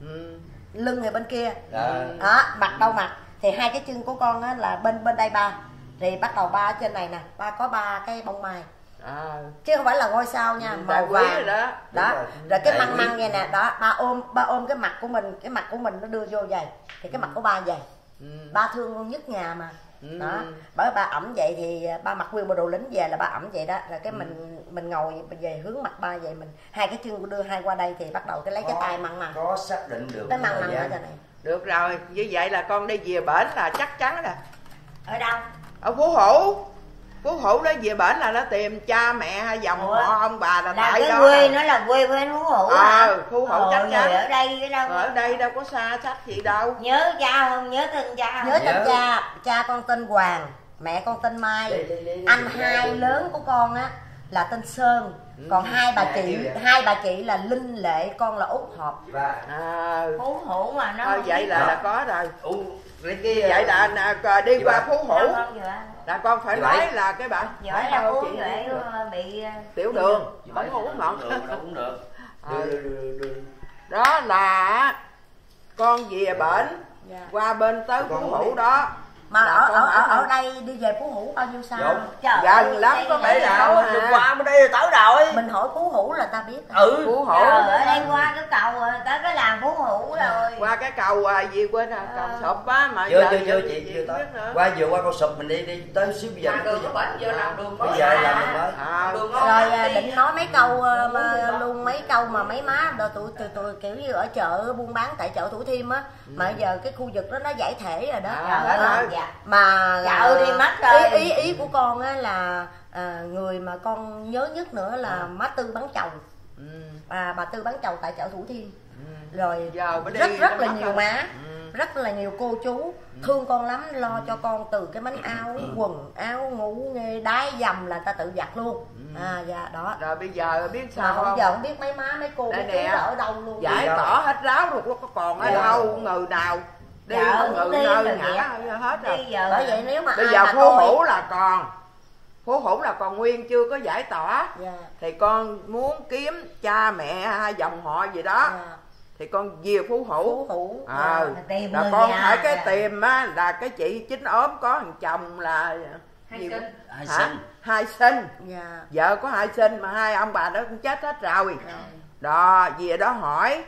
ừ. lưng thì bên kia. Đó đó mặt đâu mặt thì hai cái chân của con á là bên bên đây ba. Thì bắt đầu ba ở trên này nè ba có ba cái bông mai. À, chứ không phải là ngôi sao nha Ừ, màu vàng. đó. đó rồi. rồi cái măng măng vậy nè đó ba ôm ba ôm cái mặt của mình cái mặt của mình nó đưa vô vậy thì cái mặt của ba vậy ừ. ba thương con nhất nhà mà Ừ. đó bởi ba ẩm vậy thì ba mặc nguyên bộ đồ lính về là ba ẩm vậy đó. Rồi cái mình mình ngồi về hướng mặt ba vậy mình hai cái chân của đưa hai qua đây thì bắt đầu cái lấy cái Có- tay măng măng có xác định được cái ở gian. trên này. Được rồi như vậy là con đi về bển là chắc chắn là ở đâu? Ở phú hữu phú hữu đó về bển là nó tìm cha mẹ hay dòng Ủa? họ ông bà là, là tại cái đó quê là- nó là quê bên phú hữu Ờ, hả? Phú Hữu chắc chắn. ở đây cái đâu ở đây đâu có xa sách gì đâu. Nhớ cha không? Nhớ tên cha không? Nhớ tên Nhớ. cha. Cha con tên hoàng mẹ con tên mai. Đây, đây, đây, anh hai lớn của con á là tên sơn. Còn hai bà chị hai bà chị là linh lệ con là út và à, phú hữu mà nó thôi vậy là, là có rồi. Cái vậy là à, đi qua phú hữu là con phải nói là cái bạn giỏi phải là đâu uống vậy uống bị ờ, tiểu đường không? uống được, đâu cũng được. Đưa. đó là con về bển Dạ. qua bên tới phú uống hữu đó mà Dạ, ở ở ở, ở đây đi về phú hữu bao nhiêu xa Đúng. Trời Gần ơi, lắm, có bảy đạo mà. qua bên đây tới rồi. Mình hỏi phú hữu là ta biết. Ừ. Phú hữu. Ở đây qua cái cầu rồi, tới cái làng Phú Hữu rồi. qua cái cầu à, gì quên à cầu Ờ. sụp á mà chưa chưa chưa chị chưa tới. biết nữa. qua vừa qua con sụp mình đi đi tới xíu bây giờ À, đường giờ, có bệnh giờ làm đường mới bây giờ à. làm đường mới đường rồi à, định nói mấy câu à, luôn mấy câu mà mấy má đồ tụi tụi tụi kiểu như ở chợ buôn bán tại chợ thủ thiêm á. Mà giờ cái khu vực đó nó giải thể rồi đó À, dạ. mà Chợ đi mất rồi. ý ý ý của con á là à, người mà con nhớ nhất nữa là má tư bán chầu Ừ, à bà tư bán chầu tại chợ thủ thiêm ừ. rồi Giờ đi rất rất là nhiều rồi. má Ừ. rất là nhiều cô chú thương con lắm lo cho con từ cái bánh áo quần áo ngủ nghề đái dầm là ta tự giặt luôn à dạ đó rồi bây giờ biết sao không không giờ không biết mấy má mấy cô mấy nè. chú ở đâu luôn giải Dạ. tỏ hết ráo rồi có còn ở Dạ. đâu người nào đi Dạ, người đi nơi rồi ngã hết rồi. Bây giờ bởi vậy nếu mà bây giờ phú hữu là còn. Phú hữu là còn nguyên chưa có giải tỏa. Dạ. Thì con muốn kiếm cha mẹ hay dòng họ gì đó. Dạ. thì con về phú phú hữu ờ dạ. tìm là con phải cái tìm á là cái chị chính ốm có thằng chồng là gì? hai hả? Sinh. Hai sinh. Dạ. Vợ có hai sinh mà hai ông bà đó cũng chết hết rồi. Đó về đó hỏi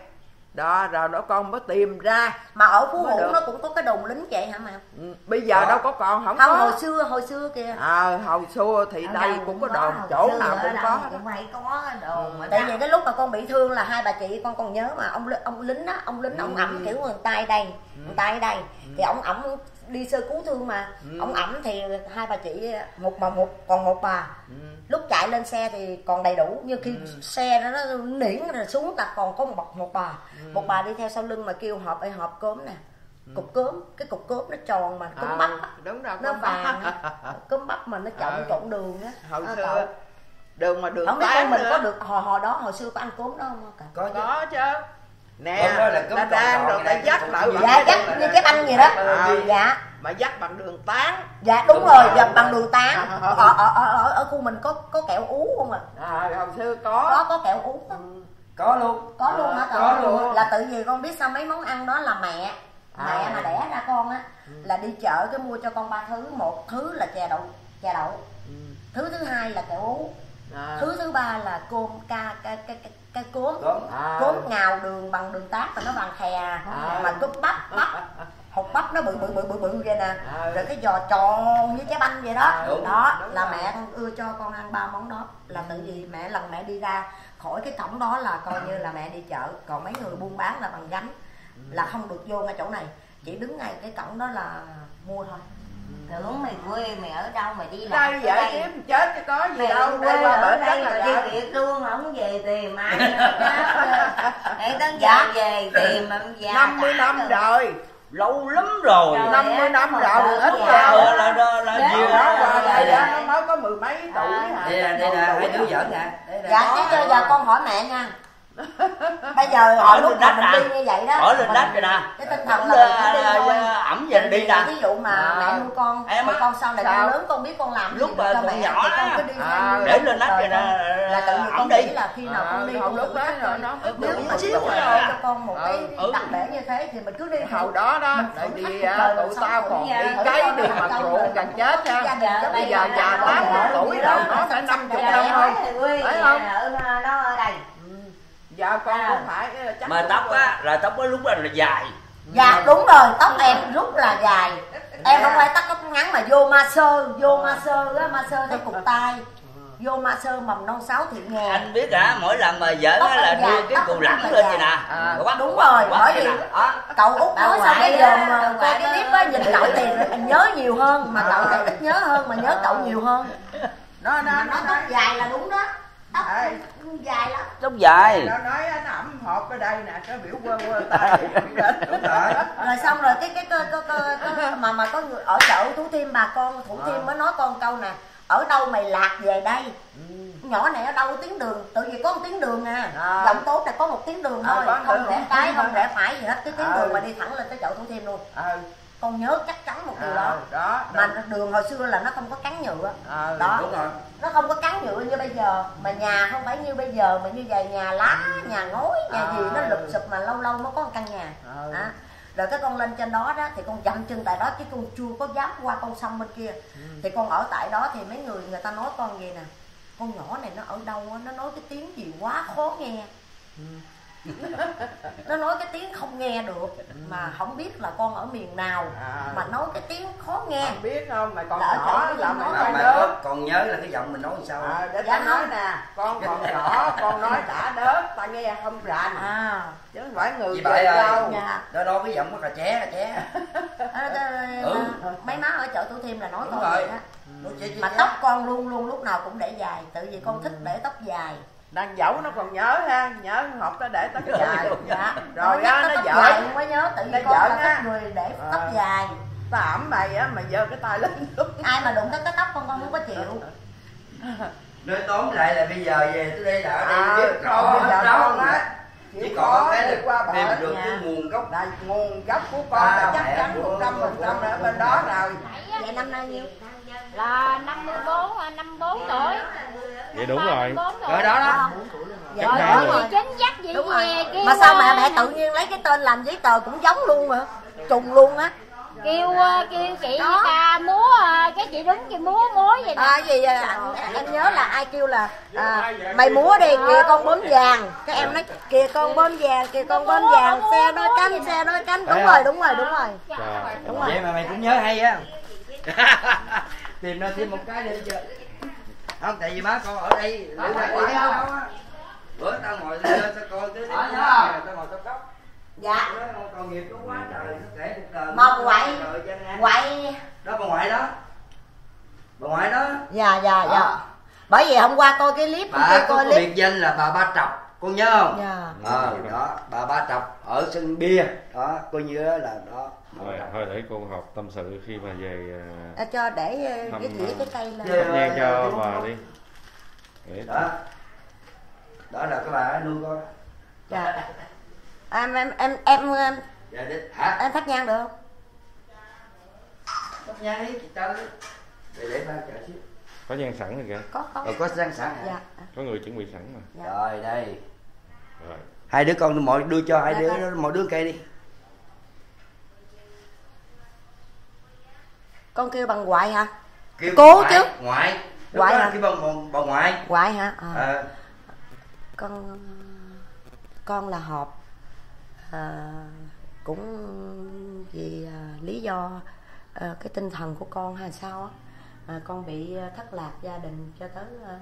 đó rồi đó con mới tìm ra. Mà ở phú hữu nó cũng có cái đồn lính vậy hả mà Ừ, bây giờ Đó. đâu có còn không, không hồi có xưa hồi xưa kìa. À, hồi xưa thì Ở đây cũng có đồn hồi chỗ nào cũng có cũng phải có đồn mà tại vì cái lúc mà con bị thương là hai bà chị con còn nhớ mà ông ông lính á ông lính ông Ừ. ẩm kiểu người tay đây người tay ở đây. Thì ông ẩm đi sơ cứu thương mà. Ừ. ông ẩm thì hai bà chị một mà một còn một bà. Ừ. lúc chạy lên xe thì còn đầy đủ nhưng khi xe nó, nó niễn rồi xuống là còn có một một bà. Ừ. một bà đi theo sau lưng mà kêu hộp ơi hộp cốm nè. Cục cốm cái cục cốm nó tròn mà cốm À, bắp đúng rồi nó vàng cốm bắp mà nó trộn Ừ. trộn đường á. Hồi Đó, xưa đường mà đường không biết mình nữa. có được hồi hồi đó hồi xưa có ăn cốm đó không? Cậu? có có chứ nè ta đang rồi ta dắt lại dạ đường- như cái banh vậy đó Ừ. dạ mà dắt bằng đường tán dạ đúng Đúng rồi rồi. bằng đường tán À. ở, ở, ở, ở, ở khu mình có có kẹo ú không à à, hồi xưa có có có kẹo ú á. có luôn có luôn hả có luôn là tự vì con biết sao mấy món ăn đó là mẹ À. mẹ mà đẻ ra con á là đi chợ cái mua cho con ba thứ một thứ là chè đậu chè đậu Ừ. thứ thứ hai là kẹo ú à. thứ thứ ba là cơm ca ca ca ca, ca cốm có À. cốm ngào đường bằng đường tát mà nó bằng khè. À. mà cốm bắp bắp hột bắp nó bự bự bự bự bự vậy nè. À. rồi cái giò tròn như trái banh vậy đó. À, đúng, đó đúng là rồi. mẹ con ưa cho con ăn ba món đó. Là tự vì mẹ lần mẹ đi ra khỏi cái cổng đó là coi như là mẹ đi chợ. Còn mấy người buôn bán là bằng gánh. Là không được vô ngay chỗ này. Chỉ đứng ngay cái cổng đó là mua thôi tưởng mày quê mày ở đâu mày đi làm đây đây. kiếm chết chứ có gì mày đâu quê đây qua ở đây mà là đi việc luôn không về tìm ai hãy tấn Dạ. giờ về tìm già 50 cả năm rồi lâu lắm rồi Trời. 50 năm rồi ít Dạ. ờ là là, là Dạ. nhiều Đó qua đây Dạ. đó, nó mới có mười mấy tuổi À. hả? đây là đây là hai đứa giỡn nè dạ chứ giờ con hỏi mẹ nha bây giờ hỏi lúc đất mình đi như vậy đó ở lên đất rồi nè cái tinh thần là mình phải đi thôi ẩm về đi nè ví dụ mà À. mẹ nuôi con Em á, con sau này con lớn con biết con làm Lúc mà mẹ nhỏ con cứ đi À, để lên đất rồi nè, con. là tự nhiên ẩm con đi. nghĩ là khi nào con đi À, con lúc đó rồi nó nếu mà rồi. cho con một cái Ừ. đặc để như thế thì mình cứ đi Hồi đó đó, tại vì à, tụi tao còn đi thử đi mà ruộng gần chết Gia ha. đình giống Bây giờ già con tám tuổi rồi, nó phải 50 Dạ, năm không? Phải nhà không? ở đây Giờ con À. cũng phải ờ, chắc mà tóc á là tóc á lúc đó là dài. Dạ đúng rồi tóc em rất là dài. Em không phải tóc tóc ngắn mà vô ma sơ vô ma sơ á ma sơ theo cục tai vô ma sơ mầm non sáu thiện nghèo anh biết hả mỗi lần mà vợ á là đưa cái cù lẳng lên vậy nè. À, đúng rồi, bởi vì- cậu út nói sao cái giờ á, mà coi cái clip á. nhìn cậu thì nhớ nhiều hơn mà cậu thì ít nhớ hơn mà nhớ cậu nhiều hơn. Nó nó nó dài là đúng đó tóc Ê. dài lắm. Tóc dài nó nói nó ẩm hộp ở đây nè cái biểu quơ quơ tay. Đúng rồi. rồi. Xong rồi cái cái cái, cái, cái, cái mà mà có người ở chợ thủ thiêm bà con thủ thiêm mới nói con câu nè ở đâu mày lạc về đây? Nhỏ này ở đâu có tiếng đường tự vì có một tiếng đường à. À. giọng tốt là có một tiếng đường À, thôi có không rẽ trái không rẽ phải gì hết cái tiếng À. đường mà đi thẳng lên tới chợ thủ thiêm luôn. Ờ con nhớ chắc chắn một điều đó. Ờ, đó mà đường hồi xưa là nó không có cắn nhựa. Ờ đó. đúng rồi. Nó không có cắn nhựa như bây giờ. Mà nhà không phải như bây giờ mà như vậy nhà lá nhà ngói nhà À. gì nó lụp xụp mà lâu lâu mới có một căn nhà. Ừ. à. rồi cái con lên trên đó đó thì con dậm chân tại đó chứ con chưa có dám qua con sông bên kia. Thì con ở tại đó thì mấy người người ta nói con gì nè con nhỏ này nó ở đâu á? Nó nói cái tiếng gì quá khó nghe nó nói cái tiếng không nghe được mà không biết là con ở miền nào. À. mà nói cái tiếng khó nghe. Không biết không mày còn Lỡ nhỏ là nó mày nói mà đớt con, còn nhớ là cái giọng mình nói làm sao? À, để Dạ ta nói nè. con còn nhỏ con nói đã đớt ta nghe không rành. À. Chứ không phải người ơi đâu. Dạ. đó đó cái giọng nó cà ché cà ché. À, Ừ. mấy má ở chợ Thủ Thiêm là nói Đúng con rồi. vậy đó. Mà tóc con luôn luôn lúc nào cũng để dài tự vì con thích để tóc dài đang dẫu nó còn nhớ ha nhớ học nó để tóc dài. dạ. Rồi á nhắc nó tóc giỡn. mới nhớ tự Nó giỡn là á. thích người để tóc À. dài. Ta ẩm mày á mày giơ cái tay lên ai mà đụng tới cái tóc con con không có chịu. Nói tóm lại là bây giờ về tới đây là ở đây À, biết rõ con bây giờ hết đâu con á. Chỉ có cái đi qua tìm bờ được cái nguồn gốc. Là nguồn gốc của con Ba là chắc chắn một trăm phần trăm ở bên đó rồi. Vậy năm nay nhiêu là 54 à, 54 tuổi. Vậy đúng rồi. 54 tuổi. Rồi đó đó. Dạ rồi Dạ, có rồi. gì chính dắt gì đúng rồi. về kêu mà sao à, mẹ mẹ tự nhiên lấy cái tên làm giấy tờ cũng giống luôn mà trùng luôn á. Kêu à, kêu chị Đó. ta múa cái chị đứng chị múa múa vậy nè. À gì anh, em nhớ là ai kêu là à, mày múa đi kìa con bướm vàng. Cái em nói kìa con bướm vàng kìa con bướm vàng xe đôi cánh xe đôi cánh. Đúng rồi đúng rồi đúng rồi. Đúng rồi. Vậy mà mày cũng nhớ hay á tìm ra thêm một cái nữa chưa không tại vì má con ở đây lũ mày đi á bữa tao ngồi lên tao coi cái tao ngồi tao khóc. Dạ. Nó còn nghiệp nó quá trời nó kể cuộc đời Mà quậy. Quậy đó bà ngoại đó. Bà ngoại đó. Dạ dạ dạ. Bởi vì hôm qua coi cái clip bà kia coi clip biệt danh là bà ba trọc con nhớ không? Dạ. Ờ đó bà ba trọc ở sân bia. Đó coi như đó là đó. Thôi, thôi để cô học tâm sự khi mà về à, à, cho để ờ, cái dĩa à, cái cây lên. Dạ. thắp nhang cho bà đi. Để đó. Đó là cái bà nuôi con. Dạ. Em em em em em, dạ đi hả? em thắp nhang được không? Thắp nhang đi chị cho đi để để ba chờ xíu. Có nhang sẵn rồi kìa. Có có. Ờ có rang sẵn hả? Dạ. Có người chuẩn bị sẵn mà. Dạ. Rồi đây rồi. Hai đứa con mỗi đưa cho hai đứa dạ. mỗi đứa cây đi. Con kêu bằng ngoại hả? Kêu Cố ngoại, chứ. ngoại Lúc Ngoại đó hả? kêu bằng bà, ngoại ngoại hả? À. Ờ, con con là họp à, cũng vì à, lý do à, cái tinh thần của con hay sao á. À, con bị à, thất lạc gia đình cho tới à,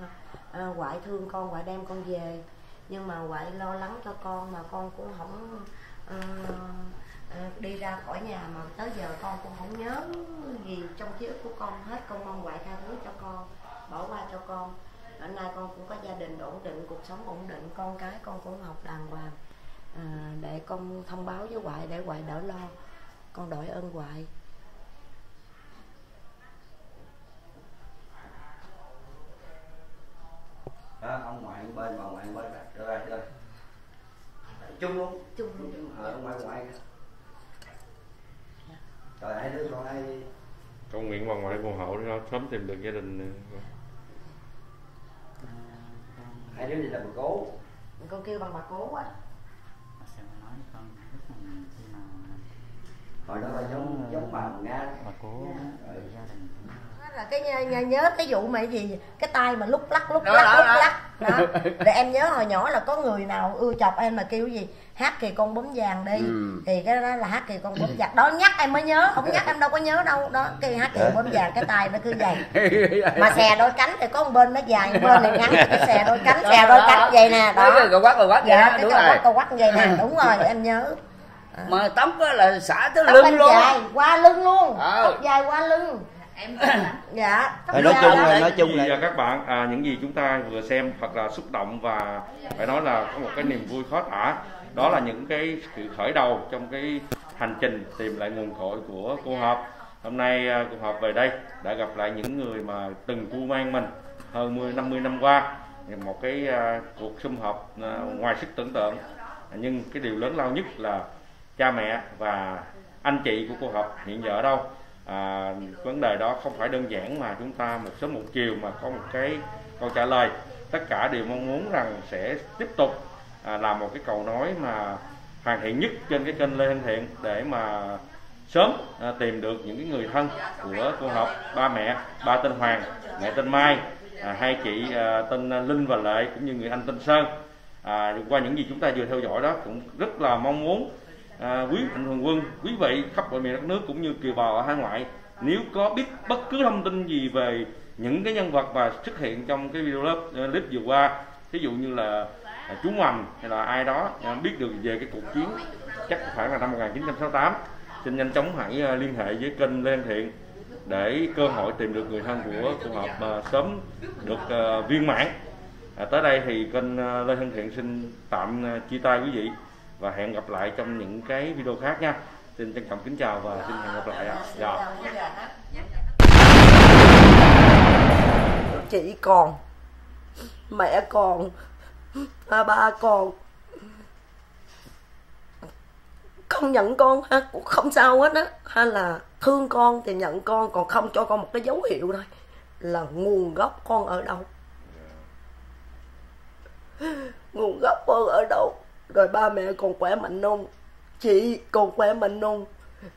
à, ngoại thương con ngoại đem con về nhưng mà ngoại lo lắng cho con mà con cũng không uh, đi ra khỏi nhà mà tới giờ con cũng không nhớ gì trong ký ức của con hết. Con mong ngoại tha thứ cho con bỏ qua cho con. Hôm nay con cũng có gia đình ổn định cuộc sống ổn định con cái con cũng học đàng hoàng. À, để con thông báo với ngoại để ngoại đỡ lo. Con đội ơn ngoại đó ông ngoại bên bà ngoại bên đó được rồi được rồi chung luôn. Chung luôn. Ờ ông ngoại rồi hai đứa con ai con nguyện bà ngoại phù hộ để nó sớm tìm được gia đình hai đứa đi làm bà cố. Con kêu bằng bà cố á. Hồi đó là giống giống bà nga. Bà cố. Về gia đình là cái nhớ, nhớ, nhớ cái vụ mà cái gì cái tay mà lúc lắc lúc Đó, lắc đó, lúc đó. lắc. Đó. Để em nhớ hồi nhỏ là có người nào ưa chọc em mà kêu gì? Hát kỳ con bướm vàng đi. Ừ. thì cái đó là hát kỳ con bướm vàng. Đó nhắc em mới nhớ không nhắc em đâu có nhớ đâu. Đó cái hát kỳ bướm vàng cái tay nó cứ vậy. Mà xè đôi cánh thì có một bên nó dài một bên này ngắn thì cái xè đôi cánh xè đôi cánh vậy nè. Đó. Đó, cầu quát cầu quát vậy dạ cái đúng cầu rồi. quắc cầu quắc vậy nè. Đúng rồi em nhớ. Mà tóc là xả tới tóc lưng luôn. dài qua lưng luôn. Ờ. tóc dài qua lưng em dạ. Nói dài chung là nói chung là các bạn à, những gì chúng ta vừa xem thật là xúc động và phải nói là có một cái niềm vui khó tả. Đó là những cái sự khởi đầu trong cái hành trình tìm lại nguồn cội của cô hợp. Hôm nay à, cô hợp về đây đã gặp lại những người mà từng cu mang mình hơn 10 50 năm qua. Một cái à, cuộc sum họp à, ngoài sức tưởng tượng. Nhưng cái điều lớn lao nhất là cha mẹ và anh chị của cô hợp hiện giờ ở đâu à, vấn đề đó không phải đơn giản mà chúng ta một sớm một chiều mà có một cái câu trả lời. Tất cả đều mong muốn rằng sẽ tiếp tục à, làm một cái cầu nối mà hoàn thiện nhất trên cái kênh Lê Thanh Thiện để mà sớm à, tìm được những cái người thân của cô học ba mẹ ba tên Hoàng mẹ tên Mai à, hai chị à, tên Linh và Lệ cũng như người anh tên Sơn. À, qua những gì chúng ta vừa theo dõi đó cũng rất là mong muốn à, quý mạnh thường quân quý vị khắp mọi miền đất nước cũng như kiều bào ở hải ngoại nếu có biết bất cứ thông tin gì về những cái nhân vật mà xuất hiện trong cái video clip, ờ, clip vừa qua ví dụ như là à, chú Mầm hay là ai đó à, biết được về cái cuộc chiến chắc phải là năm 1968 xin nhanh chóng hãy à, liên hệ với kênh Lê Anh Thiện để cơ hội tìm được người thân của cuộc họp mà sớm được à, viên mãn. À, tới đây thì kênh à, Lê Thanh Thiện xin tạm à, chia tay quý vị và hẹn gặp lại trong những cái video khác nha. Xin trân trọng kính chào và xin hẹn gặp lại ạ. Dạ. chị còn mẹ còn ba còn. Không nhận con ha cũng không sao hết á. Hay là thương con thì nhận con còn không cho con một cái dấu hiệu thôi. Là nguồn gốc con ở đâu? Nguồn gốc con ở đâu rồi ba mẹ còn khỏe mạnh không? Chị còn khỏe mạnh không?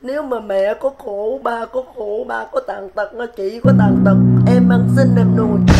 Nếu mà mẹ có khổ, ba có khổ, ba có tàn tật chị có tàn tật. Em ăn xin em nuôi.